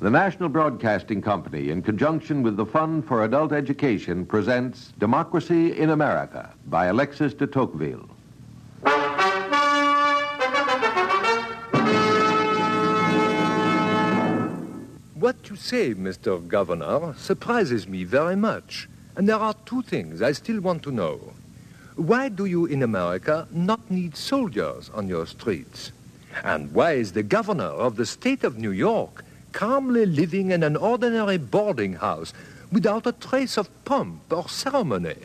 The National Broadcasting Company, in conjunction with the Fund for Adult Education, presents Democracy in America by Alexis de Tocqueville. What you say, Mr. Governor, surprises me very much. And there are two things I still want to know. Why do you in America not need soldiers on your streets? And why is the governor of the state of New York calmly living in an ordinary boarding house without a trace of pomp or ceremony?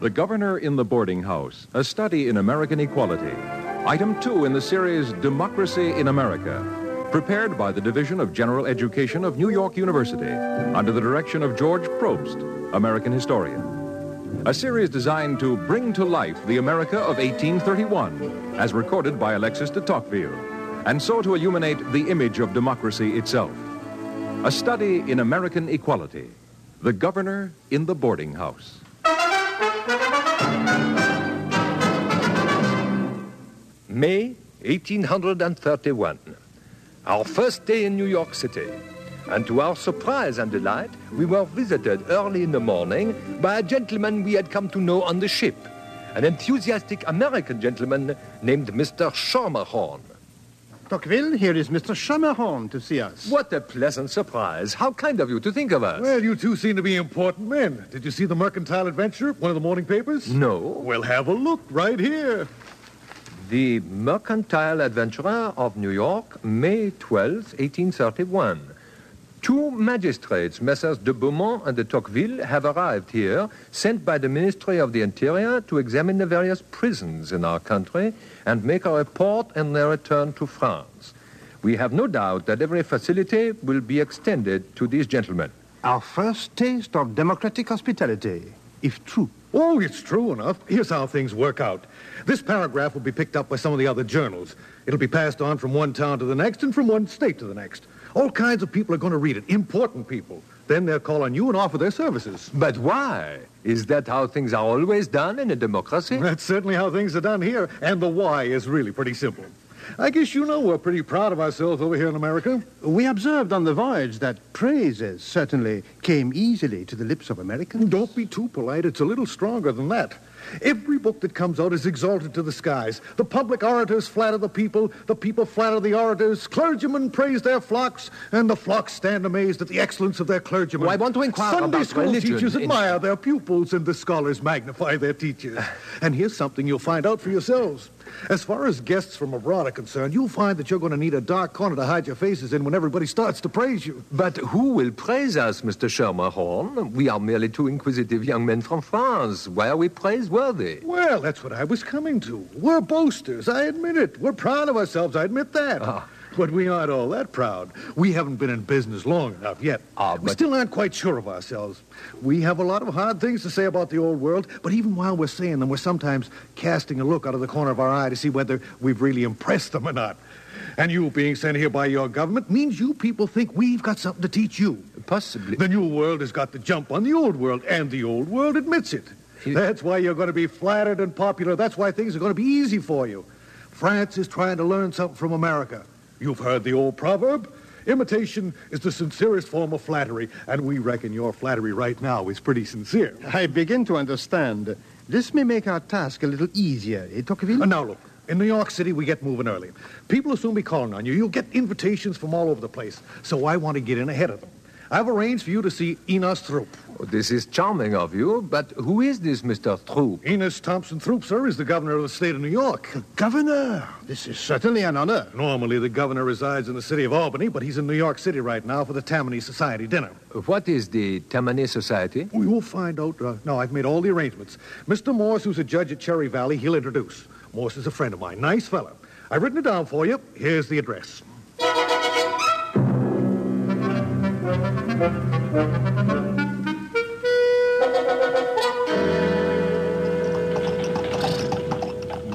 The Governor in the Boarding House, a study in American equality. Item two in the series Democracy in America, prepared by the Division of General Education of New York University under the direction of George Probst, American historian. A series designed to bring to life the America of 1831, as recorded by Alexis de Tocqueville, and so to illuminate the image of democracy itself. A study in American equality. The Governor in the Boarding House. May 1831. Our first day in New York City. And to our surprise and delight, we were visited early in the morning by a gentleman we had come to know on the ship, an enthusiastic American gentleman named Mr. Schermerhorn. Tocqueville, here is Mr. Schermerhorn to see us. What a pleasant surprise. How kind of you to think of us. Well, you two seem to be important men. Did you see the Mercantile Advertiser, one of the morning papers? No. Well, have a look right here. The Mercantile Advertiser of New York, May 12, 1831. Two magistrates, Messrs. de Beaumont and de Tocqueville, have arrived here, sent by the Ministry of the Interior to examine the various prisons in our country and make a report on their return to France. We have no doubt that every facility will be extended to these gentlemen. Our first taste of democratic hospitality, if true. Oh, it's true enough. Here's how things work out. This paragraph will be picked up by some of the other journals. It'll be passed on from one town to the next and from one state to the next. All kinds of people are going to read it, important people. Then they'll call on you and offer their services. But why? Is that how things are always done in a democracy? That's certainly how things are done here, and the why is really pretty simple. I guess you know we're pretty proud of ourselves over here in America. We observed on the voyage that praises certainly came easily to the lips of Americans. Don't be too polite. It's a little stronger than that. Every book that comes out is exalted to the skies. The public orators flatter the people, the people flatter the orators, clergymen praise their flocks, and the flocks stand amazed at the excellence of their clergymen. Well, I want to inquire Sunday about school religion teachers in- admire their pupils, and the scholars magnify their teachers. and here's something you'll find out for yourselves. As far as guests from abroad are concerned, you'll find that you're going to need a dark corner to hide your faces in when everybody starts to praise you. But who will praise us, Mr. Schermerhorn? We are merely two inquisitive young men from France. Why are we praiseworthy? Well, that's what I was coming to. We're boasters, I admit it. We're proud of ourselves, I admit that. Ah. But we aren't all that proud. We haven't been in business long enough yet. Ah, We still aren't quite sure of ourselves. We have a lot of hard things to say about the old world, but even while we're saying them, we're sometimes casting a look out of the corner of our eye to see whether we've really impressed them or not. And you being sent here by your government means you people think we've got something to teach you. Possibly. The new world has got the jump on the old world, and the old world admits it. You- That's why you're going to be flattered and popular. That's why things are going to be easy for you. France is trying to learn something from America. You've heard the old proverb imitation is the sincerest form of flattery, and we reckon your flattery right now is pretty sincere. I begin to understand. This may make our task a little easier, eh, Tocqueville? And now look, in New York City, we get moving early. People will soon be calling on you. You'll get invitations from all over the place. So I want to get in ahead of them. I've arranged for you to see Enos Throop. Oh, This is charming of you, but who is this Mr. Throop? Enos Thompson Throop, sir, is the governor of the state of New York. Governor, this is certainly an honor. Normally, the governor resides in the city of Albany, but he's in New York City right now for the Tammany Society dinner. What is the Tammany Society? We will find out. Uh, no, I've made all the arrangements. Mr. Morse, who's a judge at Cherry Valley, he'll introduce. Morse is a friend of mine. Nice fellow. I've written it down for you. Here's the address.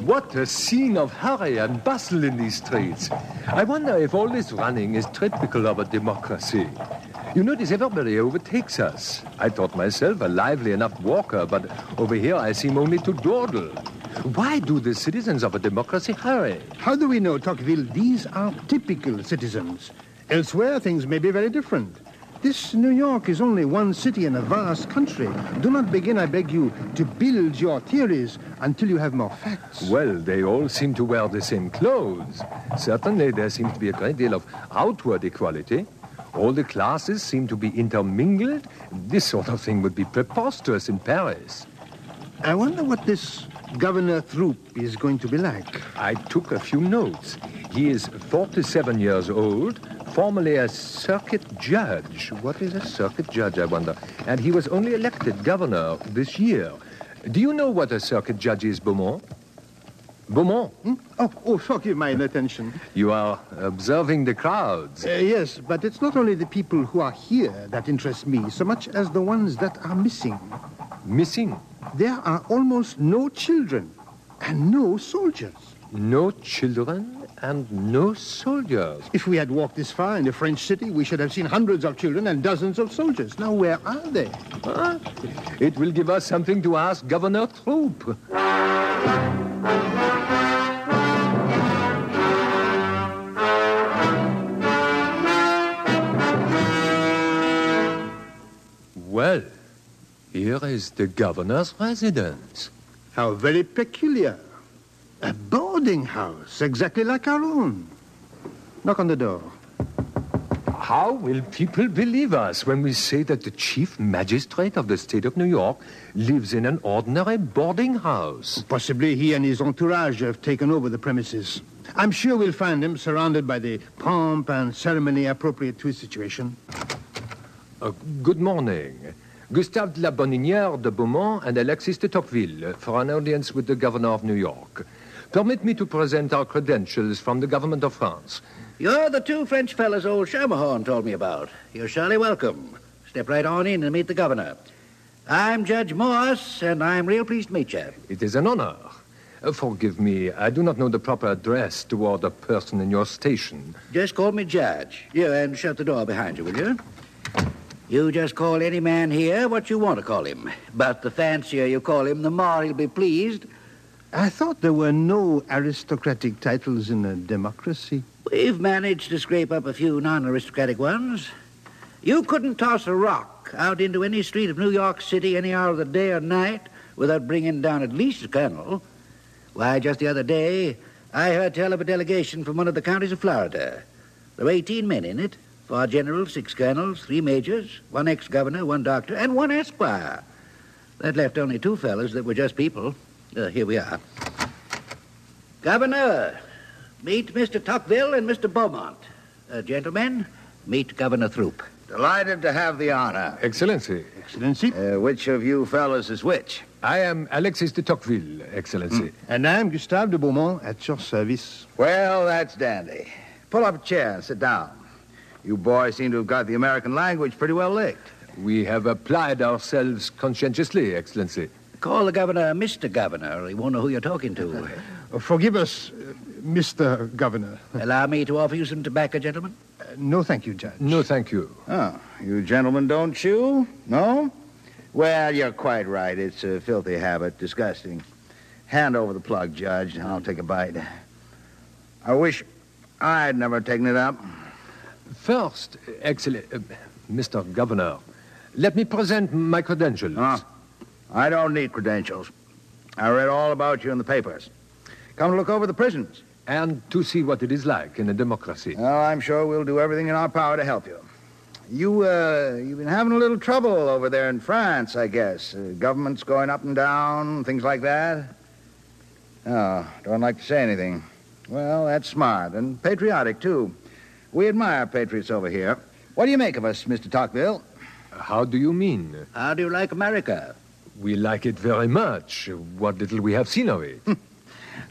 What a scene of hurry and bustle in these streets. I wonder if all this running is typical of a democracy. You notice everybody overtakes us. I thought myself a lively enough walker, but over here I seem only to dawdle. Why do the citizens of a democracy hurry? How do we know, Tocqueville, these are typical citizens? Elsewhere, things may be very different. This New York is only one city in a vast country. Do not begin, I beg you, to build your theories until you have more facts. Well, they all seem to wear the same clothes. Certainly, there seems to be a great deal of outward equality. All the classes seem to be intermingled. This sort of thing would be preposterous in Paris. I wonder what this Governor Throop is going to be like. I took a few notes. He is 47 years old, formerly a circuit judge. What is a circuit judge, I wonder? And he was only elected governor this year. Do you know what a circuit judge is, Beaumont? Beaumont, Hmm? Oh, oh, forgive my inattention. you are observing the crowds. Uh, yes, but it's not only the people who are here that interest me so much as the ones that are missing. Missing. There are almost no children and no soldiers. No children and no soldiers. If we had walked this far in a French city, we should have seen hundreds of children and dozens of soldiers. Now, where are they? Huh? It will give us something to ask Governor Throop. Well, here is the governor's residence. How very peculiar. A boarding house, exactly like our own. Knock on the door. How will people believe us when we say that the chief magistrate of the state of New York lives in an ordinary boarding house? Possibly he and his entourage have taken over the premises. I'm sure we'll find him surrounded by the pomp and ceremony appropriate to his situation. Uh, good morning. Gustave de la Bonninière de Beaumont and Alexis de Tocqueville for an audience with the governor of New York. Permit me to present our credentials from the government of France. You're the two French fellas old Schermerhorn told me about. You're surely welcome. Step right on in and meet the governor. I'm Judge Morse, and I'm real pleased to meet you. It is an honor. Uh, forgive me, I do not know the proper address toward a person in your station. Just call me Judge. Yeah, and shut the door behind you, will you? You just call any man here what you want to call him. But the fancier you call him, the more he'll be pleased. I thought there were no aristocratic titles in a democracy. We've managed to scrape up a few non-aristocratic ones. You couldn't toss a rock out into any street of New York City any hour of the day or night without bringing down at least a colonel. Why, just the other day, I heard tell of a delegation from one of the counties of Florida. There were 18 men in it. Four generals, six colonels, three majors, one ex-governor, one doctor, and one esquire. That left only two fellows that were just people. Uh, here we are. Governor, meet Mr. Tocqueville and Mr. Beaumont. Uh, gentlemen, meet Governor Throop. Delighted to have the honor. Excellency, Excellency. Uh, which of you fellows is which? I am Alexis de Tocqueville, Excellency. And I'm Gustave de Beaumont at your service. Well, that's dandy. Pull up a chair and sit down. You boys seem to have got the American language pretty well licked. We have applied ourselves conscientiously, Excellency. Call the governor Mr. Governor, or he won't know who you're talking to. Forgive us, uh, Mr. Governor. Allow me to offer you some tobacco, gentlemen. Uh, no, thank you, Judge. No, thank you. Oh, you gentlemen don't chew? No? Well, you're quite right. It's a filthy habit. Disgusting. Hand over the plug, Judge, and I'll take a bite. I wish I'd never taken it up. First, excellent, uh, Mr. Governor, let me present my credentials. Huh? I don't need credentials. I read all about you in the papers. Come to look over the prisons. And to see what it is like in a democracy. Well, I'm sure we'll do everything in our power to help you. You, uh, you've been having a little trouble over there in France, I guess. Uh, government's going up and down, things like that. Oh, don't like to say anything. Well, that's smart and patriotic, too. We admire patriots over here. What do you make of us, Mr. Tocqueville? How do you mean? How do you like America? We like it very much. What little we have seen of it.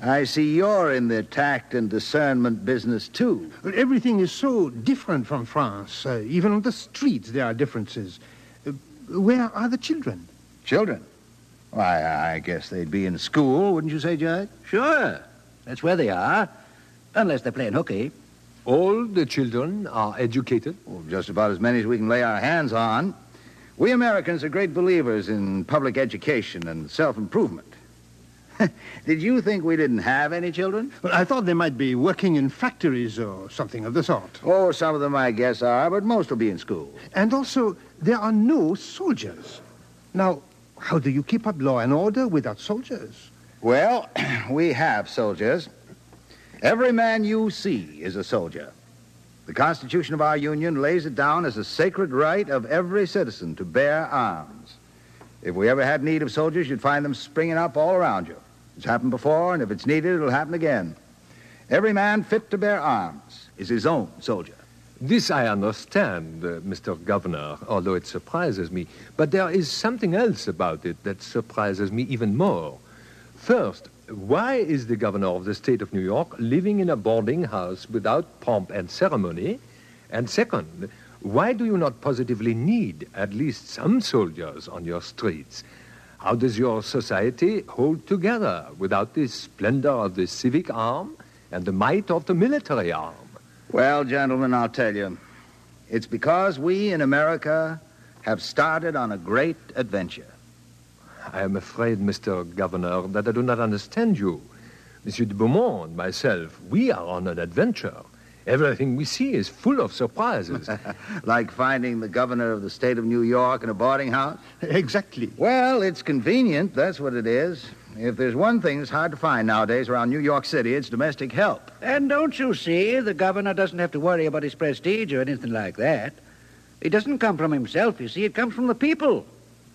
I see you're in the tact and discernment business, too. Well, Everything is so different from France. Uh, even on the streets, there are differences. Uh, where are the children? Children? Why, I guess they'd be in school, wouldn't you say, Judge? Sure. That's where they are. Unless they're playing hooky. All the children are educated. Well, just about as many as we can lay our hands on. We Americans are great believers in public education and self improvement. Did you think we didn't have any children? Well, I thought they might be working in factories or something of the sort. Oh, some of them I guess are, but most will be in school. And also, there are no soldiers. Now, how do you keep up law and order without soldiers? Well, we have soldiers. Every man you see is a soldier. The Constitution of our Union lays it down as a sacred right of every citizen to bear arms. If we ever had need of soldiers, you'd find them springing up all around you. It's happened before, and if it's needed, it'll happen again. Every man fit to bear arms is his own soldier. This I understand, uh, Mr. Governor, although it surprises me. But there is something else about it that surprises me even more. First, why is the governor of the state of New York living in a boarding house without pomp and ceremony? And second, why do you not positively need at least some soldiers on your streets? How does your society hold together without the splendor of the civic arm and the might of the military arm? Well, gentlemen, I'll tell you. It's because we in America have started on a great adventure. I am afraid, Mr. Governor, that I do not understand you. Monsieur de Beaumont and myself, we are on an adventure. Everything we see is full of surprises. like finding the governor of the state of New York in a boarding house? Exactly. Well, it's convenient, that's what it is. If there's one thing that's hard to find nowadays around New York City, it's domestic help. And don't you see, the governor doesn't have to worry about his prestige or anything like that. It doesn't come from himself, you see, it comes from the people.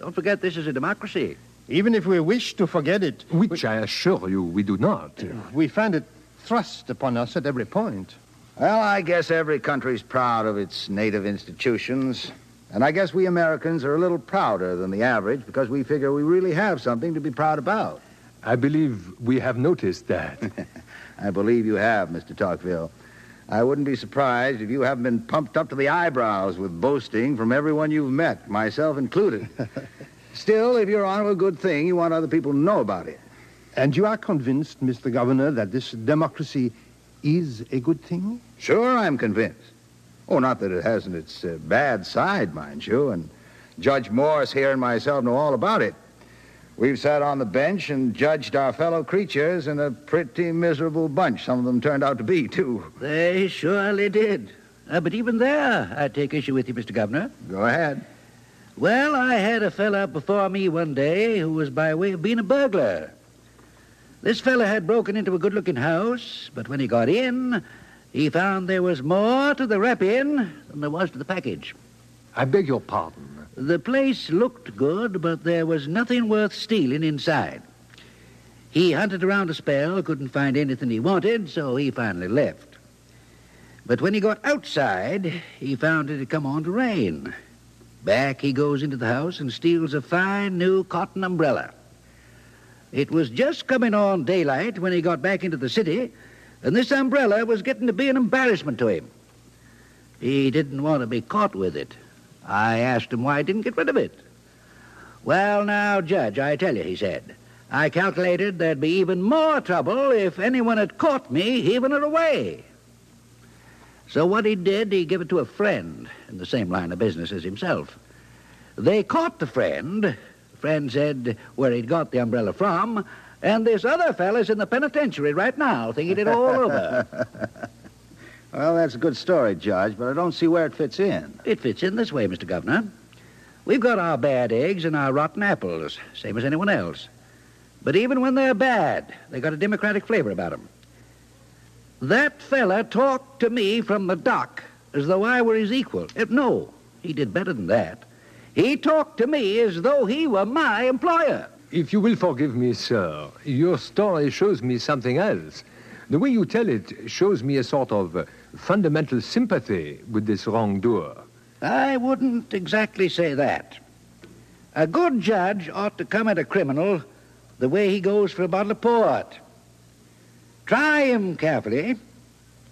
Don't forget this is a democracy. Even if we wish to forget it, Which I assure you we do not. we find it thrust upon us at every point. Well, I guess every country's proud of its native institutions. And I guess we Americans are a little prouder than the average because we figure we really have something to be proud about. I believe we have noticed that. I believe you have, Mr. Tocqueville. I wouldn't be surprised if you haven't been pumped up to the eyebrows with boasting from everyone you've met, myself included. Still, if you're onto a good thing, you want other people to know about it. And you are convinced, Mr. Governor, that this democracy is a good thing? Sure, I'm convinced. Oh, not that it hasn't its uh, bad side, mind you, and Judge Morris here and myself know all about it. We've sat on the bench and judged our fellow creatures in a pretty miserable bunch. Some of them turned out to be, too. They surely did. Uh, but even there, I take issue with you, Mr. Governor. Go ahead. Well, I had a fellow up before me one day who was by way of being a burglar. This fellow had broken into a good-looking house, but when he got in, he found there was more to the rap-in than there was to the package. I beg your pardon. The place looked good, but there was nothing worth stealing inside. He hunted around a spell, couldn't find anything he wanted, so he finally left. But when he got outside, he found it had come on to rain. Back he goes into the house and steals a fine new cotton umbrella. It was just coming on daylight when he got back into the city, and this umbrella was getting to be an embarrassment to him. He didn't want to be caught with it. I asked him why he didn't get rid of it. Well, now, Judge, I tell you, he said, I calculated there'd be even more trouble if anyone had caught me heaving it away. So what he did, he gave it to a friend in the same line of business as himself. They caught the friend. The friend said where he'd got the umbrella from, and this other fella's in the penitentiary right now, thinking it all over. Well, that's a good story, Judge, but I don't see where it fits in. It fits in this way, Mr. Governor. We've got our bad eggs and our rotten apples, same as anyone else. But even when they're bad, they got a democratic flavor about 'em. That fella talked to me from the dock as though I were his equal. Eh, no, he did better than that. He talked to me as though he were my employer. If you will forgive me, sir, your story shows me something else. The way you tell it shows me a sort of uh, fundamental sympathy with this wrongdoer. I wouldn't exactly say that. A good judge ought to come at a criminal the way he goes for a bottle of port. Try him carefully,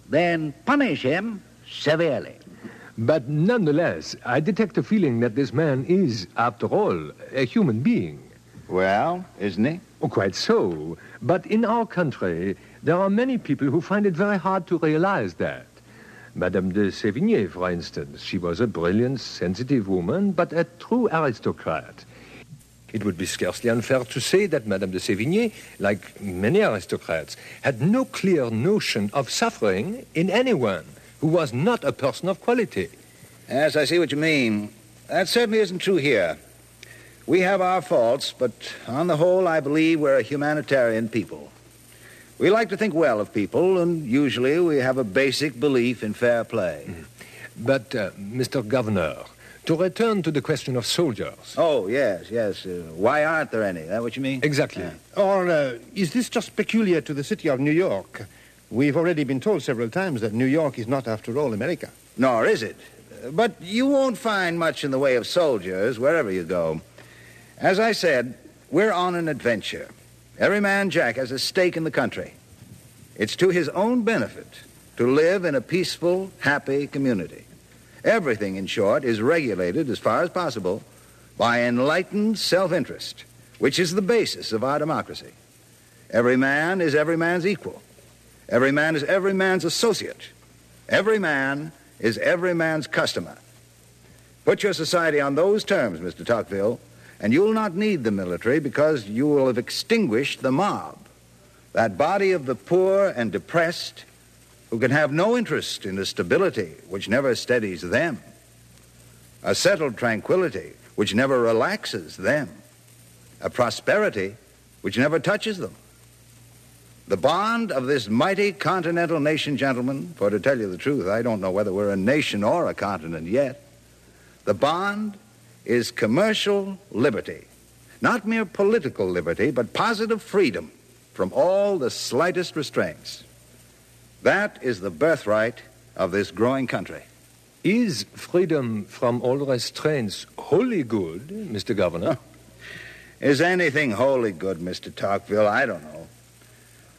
then punish him severely. But nonetheless, I detect a feeling that this man is, after all, a human being. Well, isn't he? Oh, quite so. But in our country, there are many people who find it very hard to realize that. Madame de Sévigné, for instance, she was a brilliant, sensitive woman, but a true aristocrat. It would be scarcely unfair to say that Madame de Sévigné, like many aristocrats, had no clear notion of suffering in anyone who was not a person of quality. Yes, I see what you mean. That certainly isn't true here. We have our faults, but on the whole, I believe we're a humanitarian people. We like to think well of people, and usually we have a basic belief in fair play. Mm. But, uh, Mr. Governor, to return to the question of soldiers. Oh, yes, yes. Uh, why aren't there any? That what you mean? Exactly. Yeah. Or uh, is this just peculiar to the city of New York? We've already been told several times that New York is not, after all, America. Nor is it. But you won't find much in the way of soldiers wherever you go. As I said, we're on an adventure. Every man Jack has a stake in the country. It's to his own benefit to live in a peaceful, happy community. Everything, in short, is regulated as far as possible by enlightened self-interest, which is the basis of our democracy. Every man is every man's equal. Every man is every man's associate. Every man is every man's customer. Put your society on those terms, Mr. Tocqueville, and you'll not need the military because you will have extinguished the mob, that body of the poor and depressed who can have no interest in a stability which never steadies them, a settled tranquility which never relaxes them, a prosperity which never touches them. The bond of this mighty continental nation, gentlemen, for to tell you the truth, I don't know whether we're a nation or a continent yet. The bond is commercial liberty. Not mere political liberty, but positive freedom from all the slightest restraints. That is the birthright of this growing country. Is freedom from all restraints wholly good, Mr. Governor? Is anything wholly good, Mr. Tocqueville? I don't know.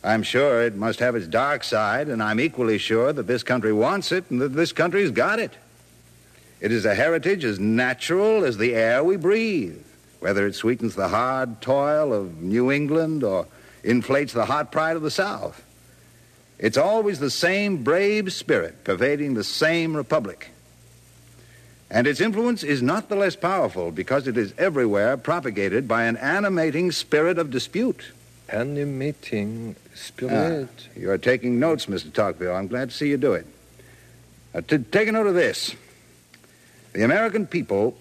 I'm sure it must have its dark side, and I'm equally sure that this country wants it and that this country's got it. It is a heritage as natural as the air we breathe, whether it sweetens the hard toil of New England or inflates the hot pride of the South. It's always the same brave spirit pervading the same republic. And its influence is not the less powerful because it is everywhere propagated by an animating spirit of dispute. Animating spirit. Ah, you're taking notes, Mr. Tocqueville. I'm glad to see you do it. Uh, to take a note of this. The American people,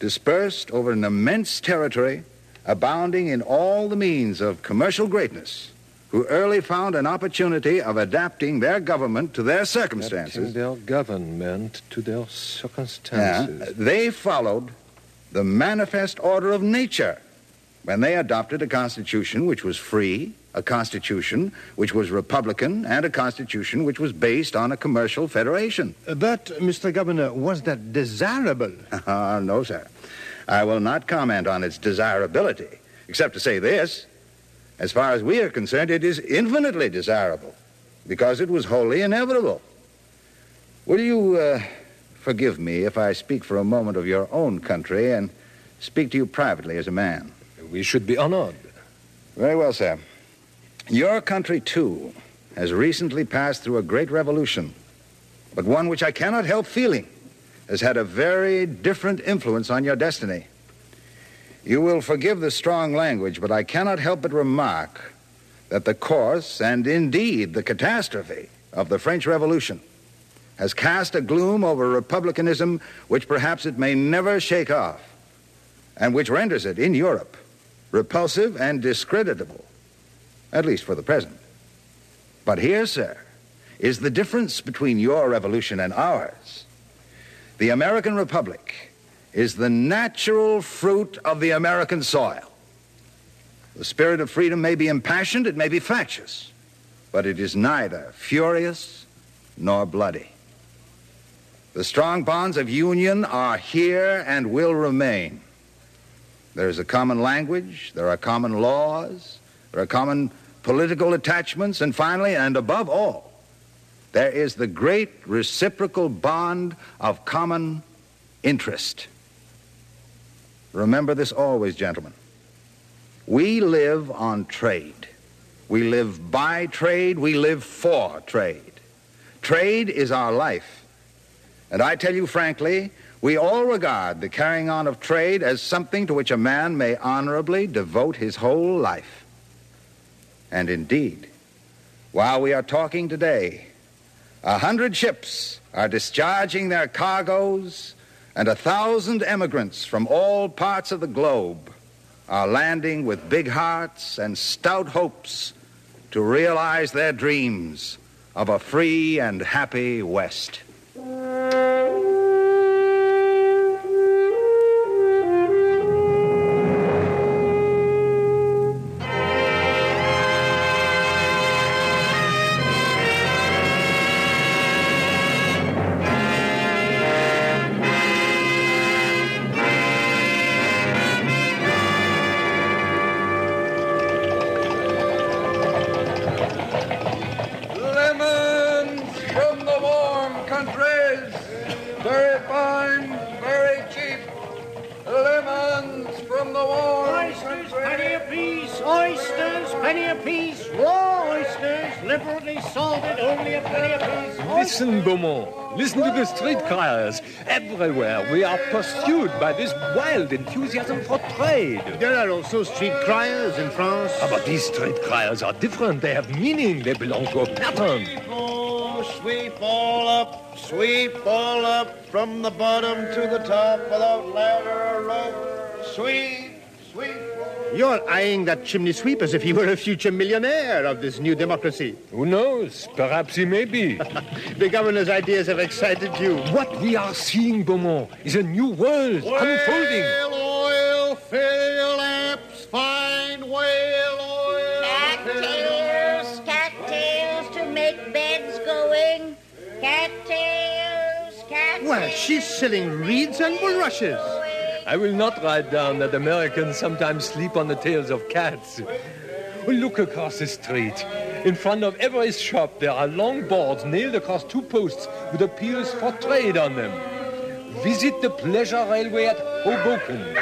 dispersed over an immense territory, abounding in all the means of commercial greatness, who early found an opportunity of adapting their government to their circumstances. Adapting their government to their Yeah, circumstances. they followed the manifest order of nature when they adopted a constitution which was free, a constitution which was republican, and a constitution which was based on a commercial federation. But, Mr. Governor, was that desirable? Ah, no, sir. I will not comment on its desirability, except to say this. As far as we are concerned, it is infinitely desirable because it was wholly inevitable. Will you uh, forgive me if I speak for a moment of your own country and speak to you privately as a man? We should be honored. Very well, sir. Your country, too, has recently passed through a great revolution, but one which I cannot help feeling has had a very different influence on your destiny. You will forgive the strong language, but I cannot help but remark that the course, and indeed the catastrophe, of the French Revolution has cast a gloom over republicanism which perhaps it may never shake off, and which renders it, in Europe, repulsive and discreditable, at least for the present. But here, sir, is the difference between your revolution and ours. The American Republic is the natural fruit of the American soil. The spirit of freedom may be impassioned, it may be factious, but it is neither furious nor bloody. The strong bonds of union are here and will remain. There is a common language, there are common laws, there are common political attachments, and finally, and above all, there is the great reciprocal bond of common interest. Remember this always, gentlemen. We live on trade. We live by trade, we live for trade. Trade is our life. And I tell you frankly, We all regard the carrying on of trade as something to which a man may honorably devote his whole life. And indeed, while we are talking today, a hundred ships are discharging their cargoes, and a thousand emigrants from all parts of the globe are landing with big hearts and stout hopes to realize their dreams of a free and happy West. Oysters, liberally salted, only a penny apiece. Listen, Beaumont. Listen to the street criers. Everywhere we are pursued by this wild enthusiasm for trade. There are also street criers in France. Ah, but these street criers are different. They have meaning. They belong to a pattern. Oh, sweep all up, sweep all up, from the bottom to the top without ladder or rope. Sweep, sweep. You're eyeing that chimney sweep as if he were a future millionaire of this new democracy. Who knows? Perhaps he may be. The governor's ideas have excited you. what we are seeing, Beaumont, is a new world unfolding. Whale oil, fill lamps, fine whale oil. Cattails, cattails to make beds going. Cattails, cattails. Well, she's selling reeds and bulrushes. I will not write down that Americans sometimes sleep on the tails of cats. Look across the street. In front of every shop, there are long boards nailed across two posts with appeals for trade on them. Visit the pleasure railway at Hoboken.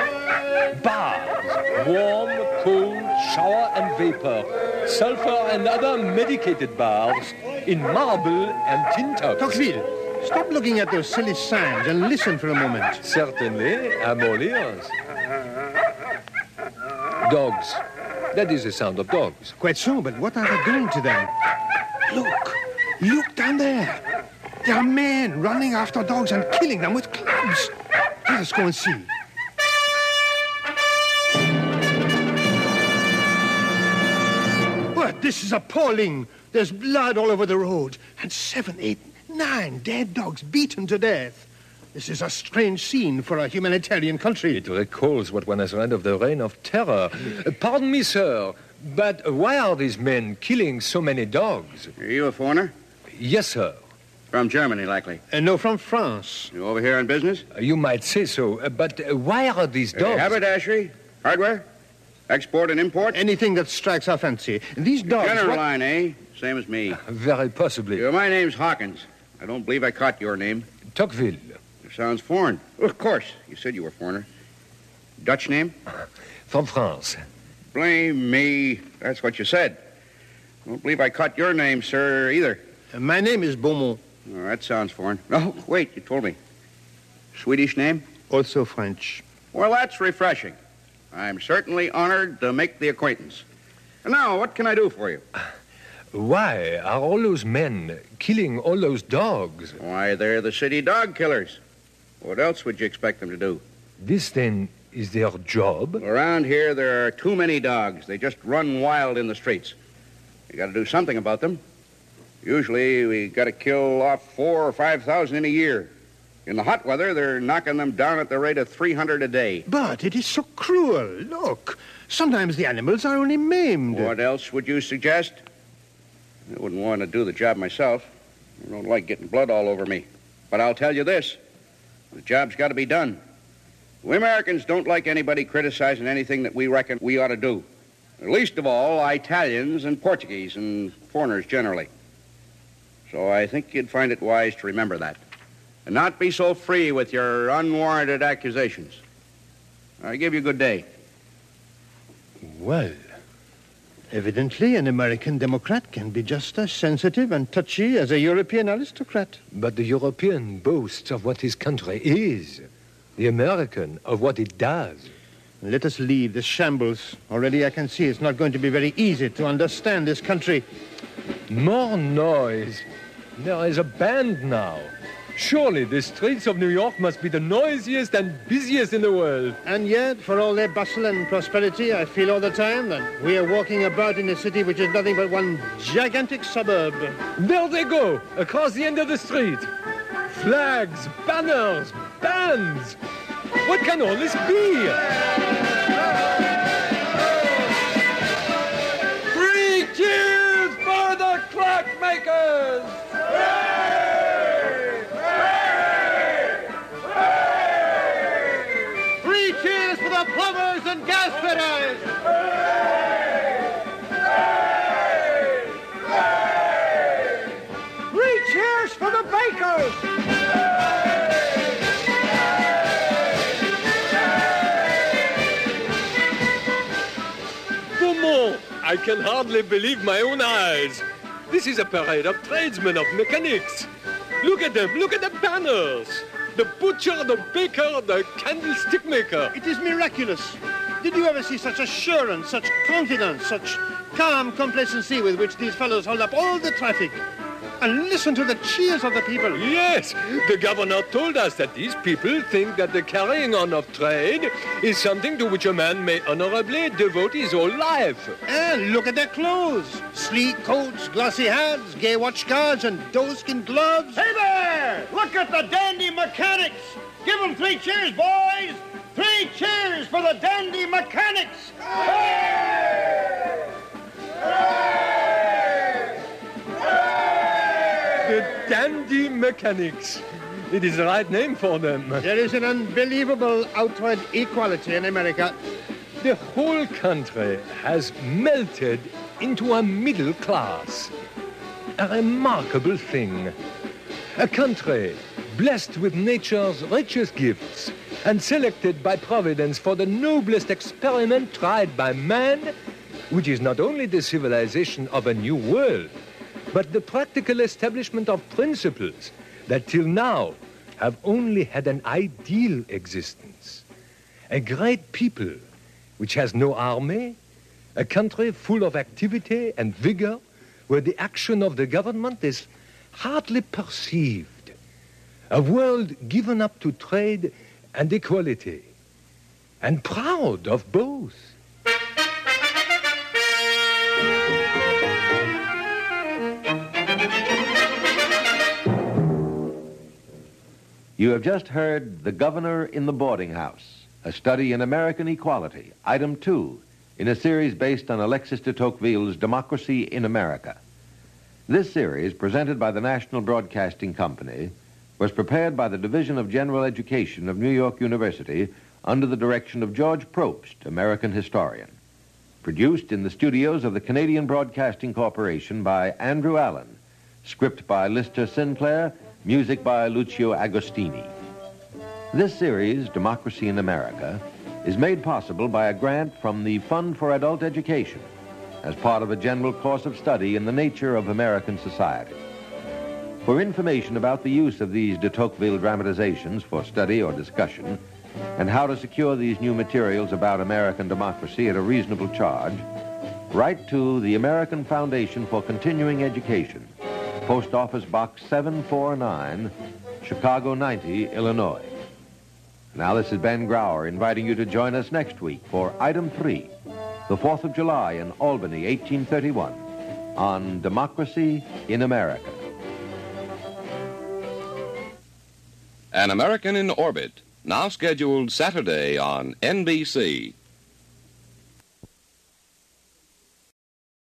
Bars, warm, cold, shower and vapor, sulfur and other medicated bars in marble and tin tubs. Tocqueville, stop looking at those silly signs and listen for a moment. Certainly, I'm all ears. Dogs. That is the sound of dogs. Quite so, but what are they doing to them? Look, look down there. There are men running after dogs and killing them with clubs. Let us go and see. But this is appalling. There's blood all over the road, and seven, eight, nine dead dogs beaten to death. This is a strange scene for a humanitarian country. It recalls what one has read of the reign of terror. Pardon me, sir, but why are these men killing so many dogs? Are you a foreigner? Yes, sir. From Germany, likely. Uh, no, from France. You over here on business? Uh, You might say so, uh, but uh, why are these Uh, dogs? haberdashery? Hardware? Export and import? Anything that strikes our fancy. These dogs. General what- line, eh? Same as me. Very possibly. Uh, my name's Hawkins. I don't believe I caught your name. Tocqueville. Sounds foreign. Of course. You said you were a foreigner. Dutch name? From France. Blame me. That's what you said. I Don't believe I caught your name, sir, either. Uh, My name is Beaumont, Oh, that sounds foreign. Oh, wait, you told me. Swedish name? also French. Well, that's refreshing. I'm certainly honored to make the acquaintance. And now, what can I do for you? Why are all those men killing all those dogs? Why, they're the city dog killers. What else would you expect them to do? This, then, is their job? Around here, there are too many dogs. They just run wild in the streets. You got to do something about them. Usually, we got to kill off four or five thousand in a year. In the hot weather, they're knocking them down at the rate of 300 a day. But it is so cruel. Look, sometimes the animals are only maimed. What else would you suggest? I wouldn't want to do the job myself. I don't like getting blood all over me. But I'll tell you this the job's got to be done. We Americans don't like anybody criticizing anything that we reckon we ought to do. Least of all, Italians and Portuguese and foreigners generally. So I think you'd find it wise to remember that. And not be so free with your unwarranted accusations. I give you good day. Well, Evidently, an American Democrat can be just as sensitive and touchy as a European aristocrat. But the European boasts of what his country is, the American of what it does. Let us leave this shambles. Already I can see it's not going to be very easy to understand this country. More noise. There is a band now. Surely the streets of New York must be the noisiest and busiest in the world. And yet, for all their bustle and prosperity, I feel all the time that we are walking about in a city which is nothing but one gigantic suburb. There they go, across the end of the street. Flags, banners, bands. What can all this be? Three cheers for the clockmakers! Can hardly believe my own eyes. This is a parade of tradesmen, of mechanics. Look at them, look at the banners. The butcher, the baker, the candlestick maker. It is miraculous. Did you ever see such assurance, such confidence, such calm complacency with which these fellows hold up all the traffic? And listen to the cheers of the people. Yes, the governor told us that these people think that the carrying on of trade is something to which a man may honorably devote his whole life. And look at their clothes. Sleek coats, glossy hats, gay watch guards, and doeskin gloves. Hey there! Look at the dandy mechanics! Give them three cheers, boys! Three cheers for the dandy mechanics! The mechanics. It is the right name for them. There is an unbelievable outward equality in America. The whole country has melted into a middle class. A remarkable thing. A country blessed with nature's richest gifts and selected by Providence for the noblest experiment tried by man, which is not only the civilization of a new world, but the practical establishment of principles that till now have only had an ideal existence. A great people which has no army, a country full of activity and vigor, where the action of the government is hardly perceived. A world given up to trade and equality, and proud of both. You have just heard The Governor in the Boarding House, a study in American equality, item two, in a series based on Alexis de Tocqueville's Democracy in America. This series, presented by the National Broadcasting Company, was prepared by the Division of General Education of New York University under the direction of George Probst, American historian. Produced in the studios of the Canadian Broadcasting Corporation by Andrew Allan. Script by Lister Sinclair, music by Lucio Agostini. This series, Democracy in America, is made possible by a grant from the Fund for Adult Education as part of a general course of study in the nature of American society. For information about the use of these de Tocqueville dramatizations for study or discussion, and how to secure these new materials about American democracy at a reasonable charge, write to the American Foundation for Continuing Education, Post Office Box 749, Chicago 90, Illinois. Now, this is Ben Grauer inviting you to join us next week for Item 3, the 4th of July in Albany, 1831, on Democracy in America. An American in Orbit, now scheduled Saturday on NBC.